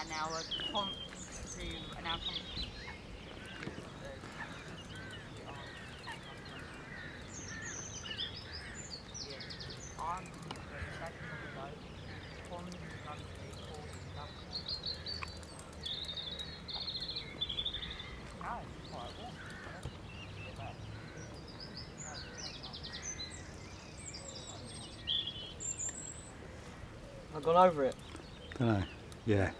and our com to and our com Yeah, I'm the second on the boat. Tom's in the country, Paul's in the country. No, it's quite warm. Get back. No, it's not. I've gone over it. Don't know. Yeah.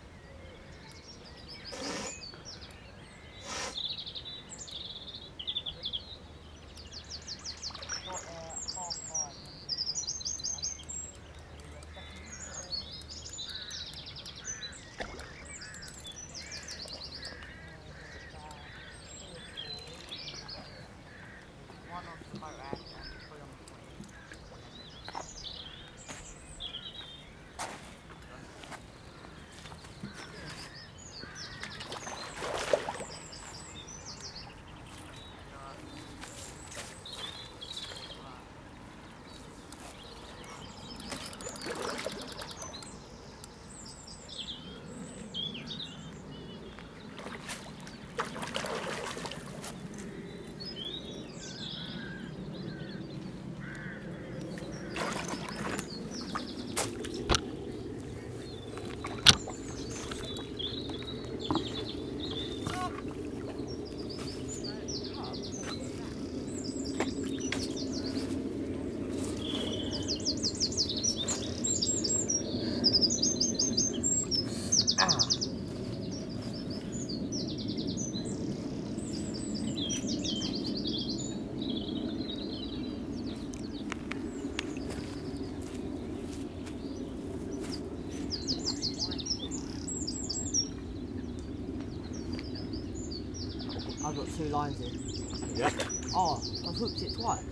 I've got two lines in. Yeah. Oh, I've hooked it twice.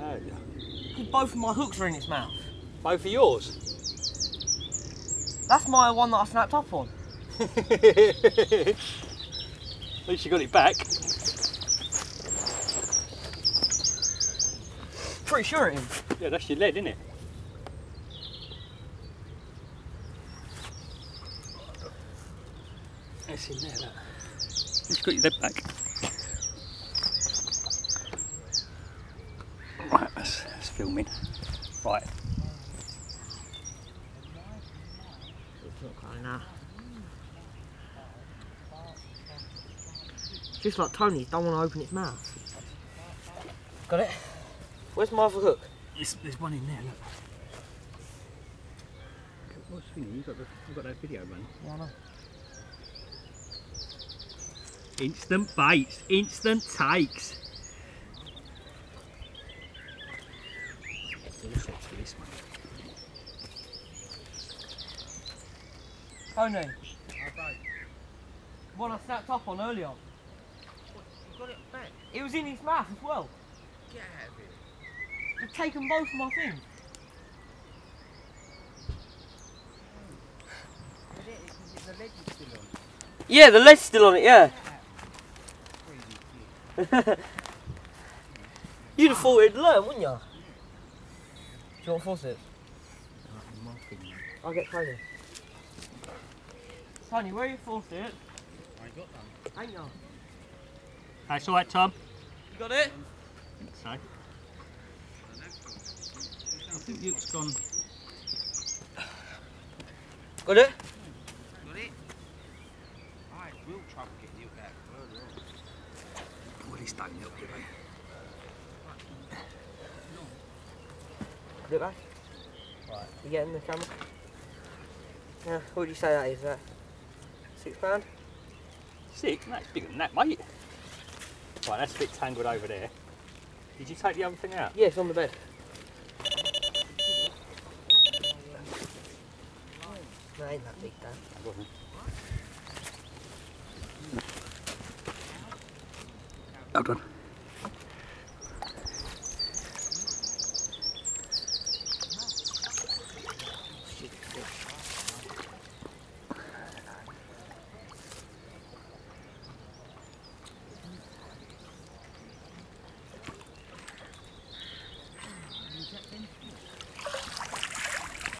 Oh, yeah. 'Cause Both of my hooks are in its mouth. Both of yours. That's my one that I snapped up on. At least you got it back. Pretty sure it is. Yeah, that's your lead, isn't it? It's in there, look. You've got your lead back. Right, that's, that's filming. Right, It's not going out. Just like Tony, don't want to open its mouth. Got it? Where's my other hook? there's, there's one in there, look. What's the thing? You've got, the, you've got that video running. Yeah, I know. Instant bites, instant takes. Sorts for this one. Tony. One I snapped up on earlier. You got it back? It was in his mouth as well. Get out of here. They've taken both of my things. Is it? Is it the leg is still on? Yeah, the lead's still on it, yeah. You'd have thought it'd learn, wouldn't you? Do you want forceps? I'll get Tony. Tony, where are your forceps? I got them. Ain't you? That's all right, Tom. You got it? I think so. I think Luke's gone. Got it? Got it? I will try trouble get you back earlier on. Well, he's done help you, mate. Look back. Right. You getting the camera? Yeah, what would you say that is? That six pound? Six? That's bigger than that, mate. Right, that's a bit tangled over there. Did you take the other thing out? Yeah, it's on the bed. No, ain't that big, Dan. It wasn't. Well done.